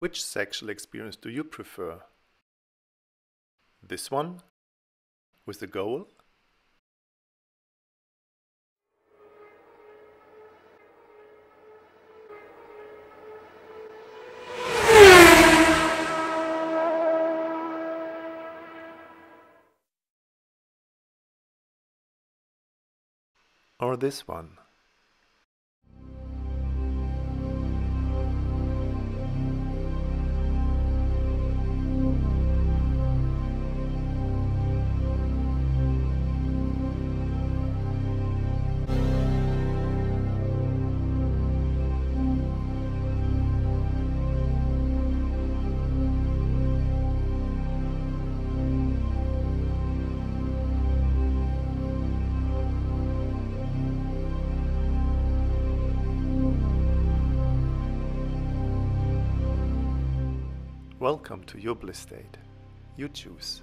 Which sexual experience do you prefer? This one? With the goal? Or this one? Welcome to your bliss state. You choose.